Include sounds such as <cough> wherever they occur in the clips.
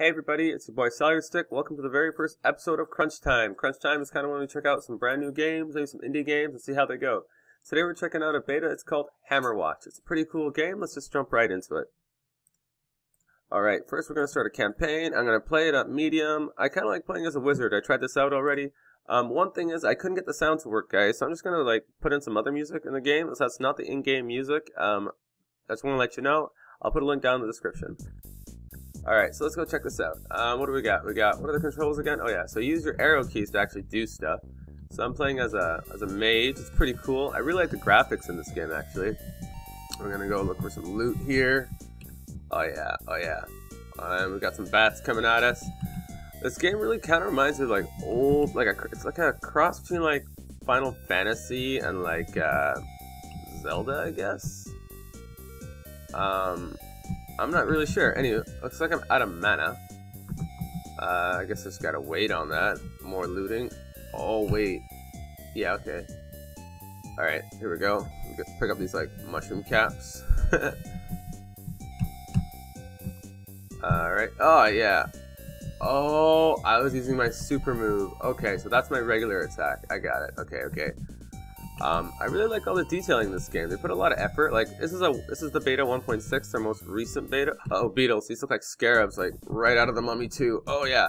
Hey everybody, it's your boy Celery Stick. Welcome to the very first episode of Crunch Time. Crunch Time is kind of when we check out some brand new games, maybe some indie games, and see how they go. Today we're checking out a beta. It's called Hammerwatch. It's a pretty cool game. Let's just jump right into it. Alright, first we're going to start a campaign. I'm going to play it at medium. I kind of like playing as a wizard. I tried this out already. Um, one thing is I couldn't get the sound to work, guys, so I'm just going to like put in some other music in the game. So That's not the in-game music. Um, I just want to let you know. I'll put a link down in the description. Alright, so let's go check this out. Um, what do we got? We got, what are the controls again? Oh yeah, so use your arrow keys to actually do stuff. So I'm playing as a, as a mage. It's pretty cool. I really like the graphics in this game, actually. We're gonna go look for some loot here. Oh yeah, oh yeah. And we got some bats coming at us. This game really kind of reminds me of like old, like a, it's like a cross between like Final Fantasy and like uh, Zelda, I guess. Um, I'm not really sure. Anyway, looks like I'm out of mana. Uh, I guess I just gotta wait on that. More looting. Oh, wait. Yeah, okay. Alright, here we go. We pick up these, like, mushroom caps. <laughs> Alright. Oh, yeah. Oh, I was using my super move. Okay, so that's my regular attack. I got it. Okay, okay. Um, I really like all the detailing in this game. They put a lot of effort. Like this is a this is the beta 1.6, their most recent beta. Oh, beetles! These look like scarabs, like right out of the Mummy 2. Oh yeah.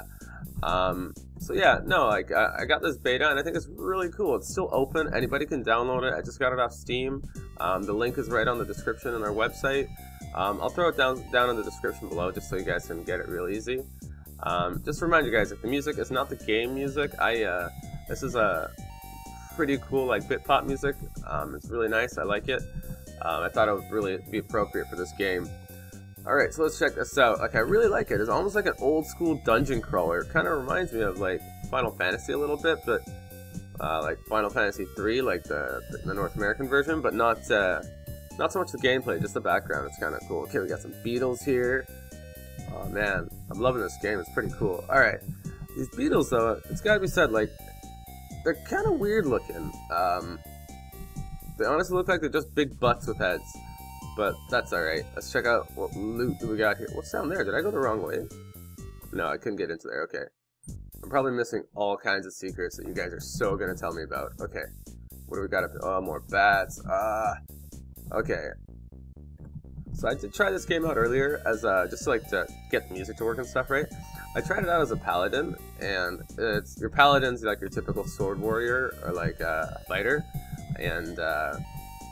Um, so yeah, no, like I, I, got this beta and I think it's really cool. It's still open. Anybody can download it. I just got it off Steam. Um, the link is right on the description on our website. Um, I'll throw it down down in the description below just so you guys can get it real easy. Um, just remind you guys, if the music is not the game music, I uh, this is a pretty cool like bit pop music. Um, it's really nice. I like it. Um, I thought it would really be appropriate for this game. Alright, so let's check this out. Like, I really like it. It's almost like an old school dungeon crawler. It kind of reminds me of, like, Final Fantasy a little bit, but, uh, like, Final Fantasy 3, like the, the North American version, but not, uh, not so much the gameplay, just the background. It's kind of cool. Okay, we got some beetles here. Oh, man. I'm loving this game. It's pretty cool. Alright. These beetles, though, it's gotta be said, like, they're kind of weird looking. Um, they honestly look like they're just big butts with heads. But that's alright. Let's check out what loot we got here. What's down there? Did I go the wrong way? No, I couldn't get into there. Okay. I'm probably missing all kinds of secrets that you guys are so going to tell me about. Okay. What do we got up here? Oh, more bats. Ah. Okay. So I did try this game out earlier as uh, just to, like to get the music to work and stuff, right? I tried it out as a paladin, and it's your paladin's like your typical sword warrior or like uh, a fighter, and uh,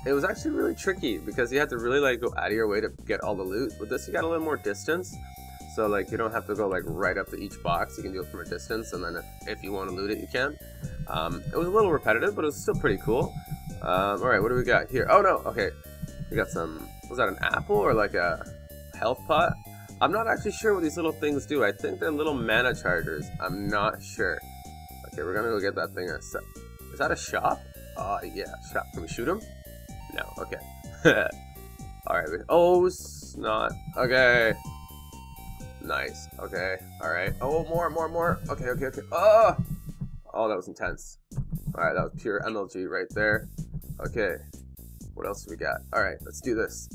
it was actually really tricky because you had to really like go out of your way to get all the loot. With this, you got a little more distance, so like you don't have to go like right up to each box. You can do it from a distance, and then if, if you want to loot it, you can. Um, it was a little repetitive, but it was still pretty cool. Um, all right, what do we got here? Oh no, okay, we got some. Was that an apple or like a health pot? I'm not actually sure what these little things do. I think they're little mana chargers. I'm not sure. Okay, we're gonna go get that thing. Is that a shop? Uh, yeah, shop. Can we shoot him? No, okay. <laughs> Alright, oh, not. Okay. Nice. Okay, alright. Oh, more, more, more. Okay, okay, okay. Oh! Oh, that was intense. Alright, that was pure MLG right there. Okay. What else do we got? Alright, let's do this.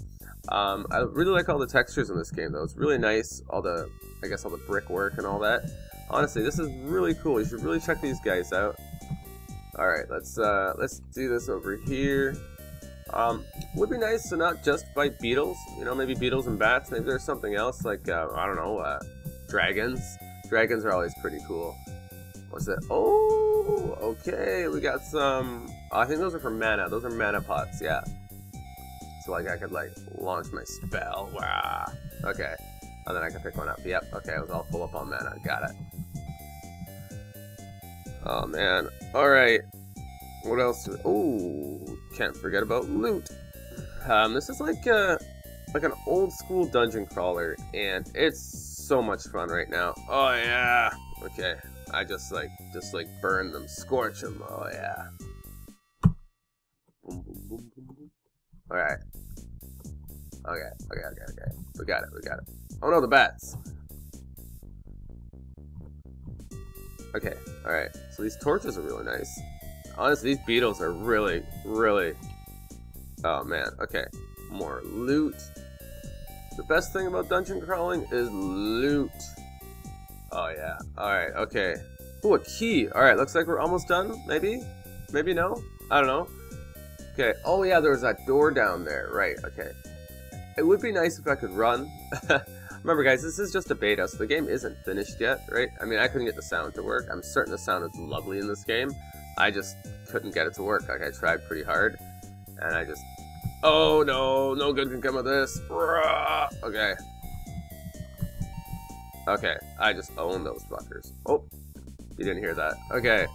Um, I really like all the textures in this game, though. It's really nice. All the, I guess, all the brickwork and all that. Honestly, this is really cool. You should really check these guys out. All right, let's uh, let's do this over here. Um, would be nice to not just fight beetles. You know, maybe beetles and bats. Maybe there's something else like uh, I don't know, uh, dragons. Dragons are always pretty cool. What's that? Oh, okay. We got some. I think those are for mana. Those are mana pots. Yeah. So like I could like launch my spell. Wow. Okay. And then I can pick one up. Yep. Okay, I was all full up on mana. Got it. Oh man. Alright. What else? Oh, can't forget about loot. Um, this is like a like an old school dungeon crawler, and it's so much fun right now. Oh yeah. Okay. I just like just like burn them, scorch them. Oh yeah. Alright. Okay, okay, okay, okay. We got it, we got it. Oh no, the bats! Okay, alright. So these torches are really nice. Honestly, these beetles are really, really... Oh man, okay. More loot. The best thing about dungeon crawling is loot. Oh yeah. Alright, okay. Ooh, a key. Alright, looks like we're almost done, maybe? Maybe no? I don't know. Okay. Oh yeah, there was that door down there. Right, okay. It would be nice if I could run. <laughs> Remember guys, this is just a beta, so the game isn't finished yet, right? I mean, I couldn't get the sound to work. I'm certain the sound is lovely in this game. I just couldn't get it to work. Like, I tried pretty hard, and I just... Oh no, no good can come of this. Okay. Okay, I just own those fuckers. Oh, you didn't hear that. Okay,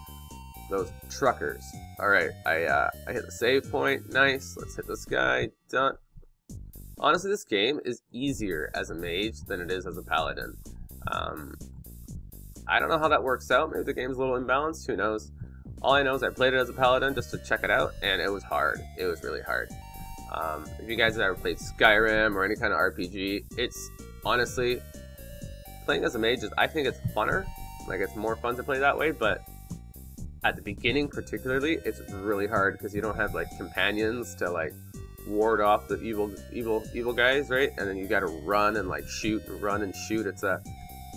those truckers. Alright, I, uh, I hit the save point. Nice. Let's hit this guy. Done. Honestly, this game is easier as a mage than it is as a paladin. Um, I don't know how that works out. Maybe the game's a little imbalanced. Who knows? All I know is I played it as a paladin just to check it out, and it was hard. It was really hard. Um, if you guys have ever played Skyrim or any kind of RPG, it's honestly playing as a mage. Is, I think it's funner. Like it's more fun to play that way, but at the beginning particularly, it's really hard because you don't have like companions to like ward off the evil evil evil guys, right? And then you got to run and like shoot and run and shoot. It's a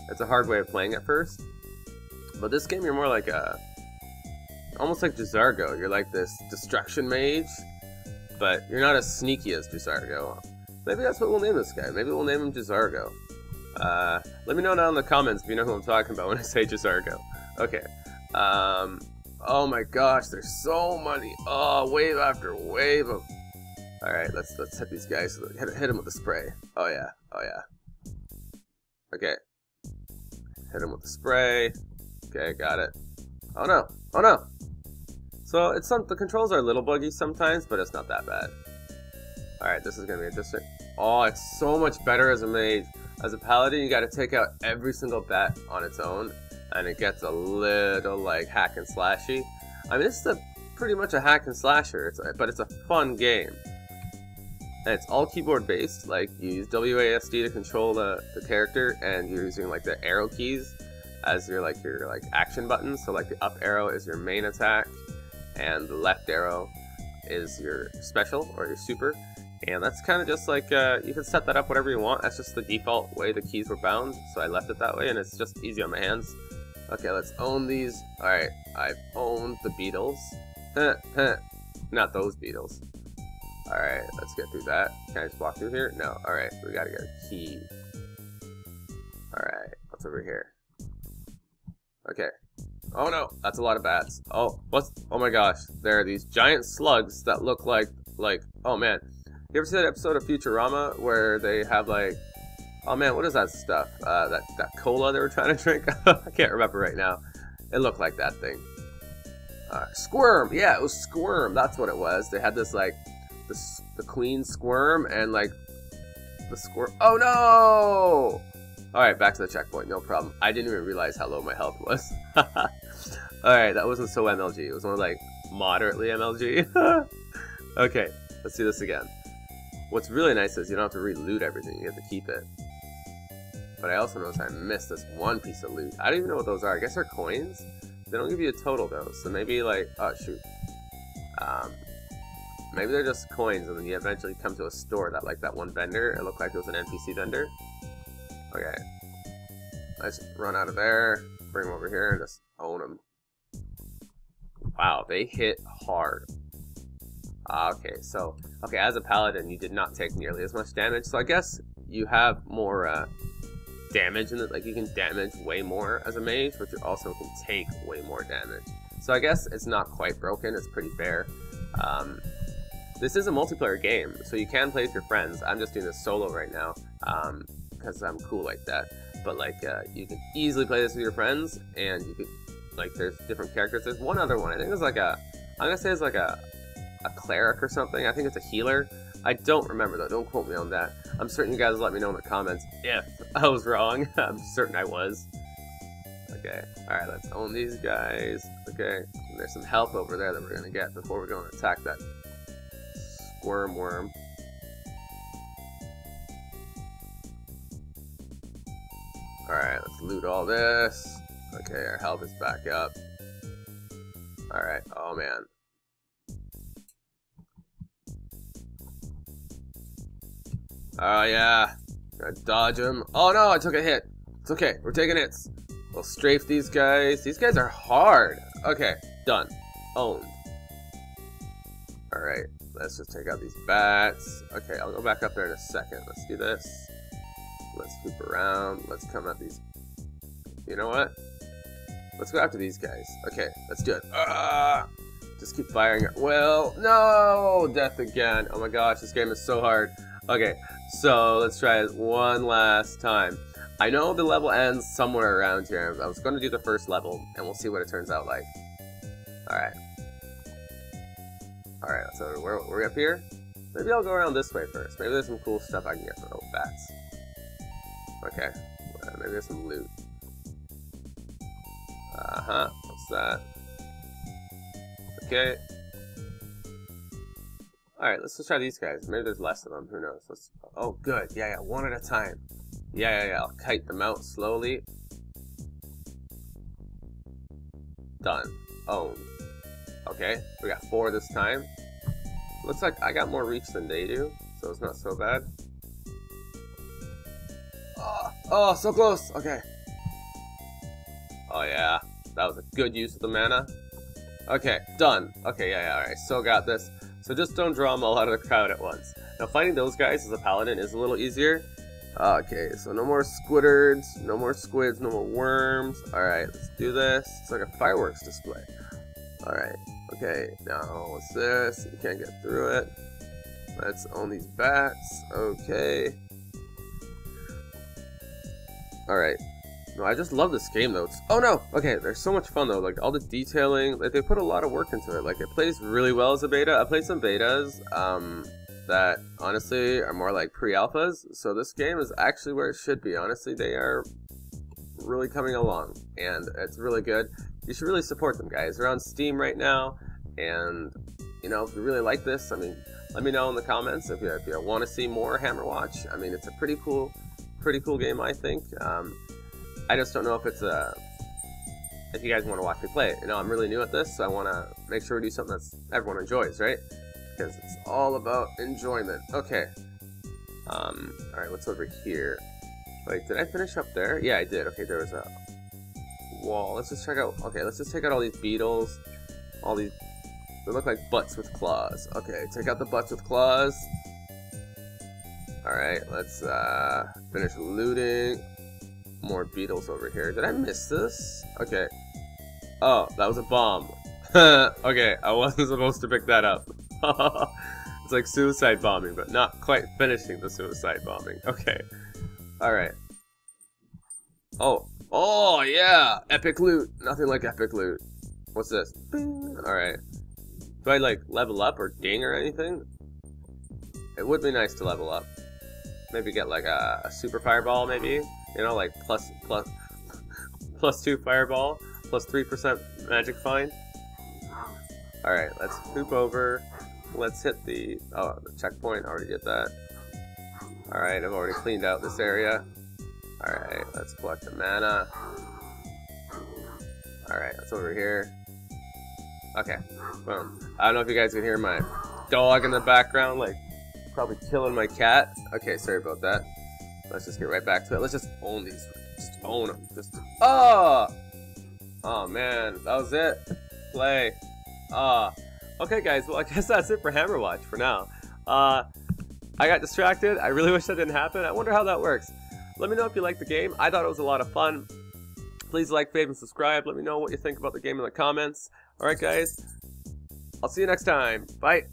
it's a hard way of playing at first. But this game, you're more like a almost like J'zargo. You're like this destruction mage, but you're not as sneaky as J'zargo. Maybe that's what we'll name this guy. Maybe we'll name him J'zargo. Uh, let me know down in the comments if you know who I'm talking about when I say J'zargo. Okay. Um, oh my gosh, there's so many. Oh, wave after wave of all right, let's let's hit these guys. Hit hit them with the spray. Oh yeah, oh yeah. Okay. Hit him with the spray. Okay, got it. Oh no, oh no. So it's some the controls are a little buggy sometimes, but it's not that bad. All right, this is gonna be interesting. Oh, it's so much better as a mage. As a paladin, you got to take out every single bat on its own, and it gets a little like hack and slashy. I mean, this is a pretty much a hack and slasher, it's a, but it's a fun game. And it's all keyboard based, like you use WASD to control the, the character and you're using like the arrow keys as your like your like action buttons. So like the up arrow is your main attack and the left arrow is your special or your super. And that's kind of just like, uh, you can set that up whatever you want. That's just the default way the keys were bound. So I left it that way and it's just easy on my hands. Okay, let's own these. Alright, I've owned the beetles. <laughs> Not those beetles. Alright, let's get through that. Can I just walk through here? No. Alright, we gotta get a key. Alright, what's over here? Okay. Oh no, that's a lot of bats. Oh, what's, oh my gosh. There are these giant slugs that look like, like, oh man. You ever see that episode of Futurama where they have like, oh man, what is that stuff? Uh, that, that cola they were trying to drink? <laughs> I can't remember right now. It looked like that thing. Uh, squirm, yeah, it was Squirm. That's what it was. They had this like the, the queen squirm and like the squirm. Oh no! Alright, back to the checkpoint, no problem. I didn't even realize how low my health was. <laughs> Alright, that wasn't so MLG. It was more like moderately MLG. <laughs> okay, let's do this again. What's really nice is you don't have to re-loot everything, you have to keep it. But I also noticed I missed this one piece of loot. I don't even know what those are. I guess they're coins? They don't give you a total though, so maybe like, oh shoot. Um, Maybe they're just coins, and then you eventually come to a store that, like that one vendor, it looked like it was an NPC vendor. Okay. Let's run out of there, bring them over here, and just own them. Wow, they hit hard. Ah, okay, so, okay, as a paladin, you did not take nearly as much damage, so I guess you have more, uh, damage in it, like you can damage way more as a mage, but you also can take way more damage. So I guess it's not quite broken, it's pretty fair. Um, this is a multiplayer game, so you can play with your friends. I'm just doing this solo right now, because um, I'm cool like that. But like, uh, you can easily play this with your friends, and you could, like, there's different characters. There's one other one. I think it's like a, I'm gonna say it's like a, a cleric or something. I think it's a healer. I don't remember though. Don't quote me on that. I'm certain you guys will let me know in the comments if <laughs> I was wrong. <laughs> I'm certain I was. Okay. All right. Let's own these guys. Okay. And there's some help over there that we're gonna get before we go and attack that squirm worm. Alright, let's loot all this. Okay, our health is back up. Alright, oh man. Oh yeah. Gotta dodge him. Oh no, I took a hit. It's okay, we're taking hits. We'll strafe these guys. These guys are hard. Okay, done. Owned. Alright, let's just take out these bats. Okay, I'll go back up there in a second. Let's do this. Let's swoop around. Let's come at these. You know what? Let's go after these guys. Okay, let's do it. Ah! Just keep firing. Well, no! Death again. Oh my gosh, this game is so hard. Okay, so let's try it one last time. I know the level ends somewhere around here. I was going to do the first level, and we'll see what it turns out like. Alright. Alright, so we're, we're up here? Maybe I'll go around this way first. Maybe there's some cool stuff I can get from those bats. Okay. Uh, maybe there's some loot. Uh-huh. What's that? Okay. Alright, let's just try these guys. Maybe there's less of them. Who knows? Let's. Oh, good. Yeah, yeah. One at a time. Yeah, yeah, yeah. I'll kite them out slowly. Done. Owned. Okay, we got four this time. Looks like I got more reach than they do, so it's not so bad. Oh, oh so close. Okay. Oh yeah, that was a good use of the mana. Okay, done. Okay, yeah, yeah, alright, so got this. So just don't draw them all out of the crowd at once. Now fighting those guys as a paladin is a little easier. Okay, so no more squiddards, no more squids, no more worms. Alright, let's do this. It's like a fireworks display. Alright, okay, now what's this? You can't get through it. Let's own these bats. Okay. Alright, no, I just love this game though. It's, oh no! Okay, there's so much fun though. Like all the detailing, like they put a lot of work into it. Like it plays really well as a beta. I played some betas um, that honestly are more like pre-alphas. So this game is actually where it should be. Honestly, they are really coming along, and it's really good. You should really support them, guys. They're on Steam right now, and you know if you really like this, I mean, let me know in the comments if you if you want to see more Hammerwatch. I mean, it's a pretty cool, pretty cool game, I think. Um, I just don't know if it's a if you guys want to watch me play it. You know, I'm really new at this, so I want to make sure we do something that everyone enjoys, right? Because it's all about enjoyment. Okay. Um, alright, what's over here? Wait, did I finish up there? Yeah, I did. Okay, there was a wall. Let's just check out... Okay, let's just take out all these beetles. All these... They look like butts with claws. Okay, take out the butts with claws. Alright, let's uh, finish looting more beetles over here. Did I miss this? Okay. Oh, that was a bomb. <laughs> okay, I wasn't <laughs> supposed to pick that up. <laughs> it's like suicide bombing, but not quite finishing the suicide bombing. Okay. Alright. Oh. Oh, yeah! Epic loot! Nothing like epic loot. What's this? Alright. Do I, like, level up or ding or anything? It would be nice to level up. Maybe get, like, a, a super fireball, maybe? You know, like plus plus <laughs> plus two fireball, plus three percent magic find. All right, let's poop over. Let's hit the oh the checkpoint. I already did that. All right, I've already cleaned out this area. All right, let's collect the mana. All right, that's over here. Okay, boom. I don't know if you guys can hear my dog in the background, like probably killing my cat. Okay, sorry about that. Let's just get right back to it. Let's just own these. Just own them. Just oh, oh man, that was it. Play. Ah. Uh, okay, guys. Well, I <laughs> guess that's it for Hammerwatch for now. Uh, I got distracted. I really <laughs> wish that didn't happen. I wonder how that works. Let me know if you like the game. I thought it was a lot of fun. Please like, favorite, and subscribe. Let me know what you think about the game in the comments. Alright, guys. I'll see you next time. Bye.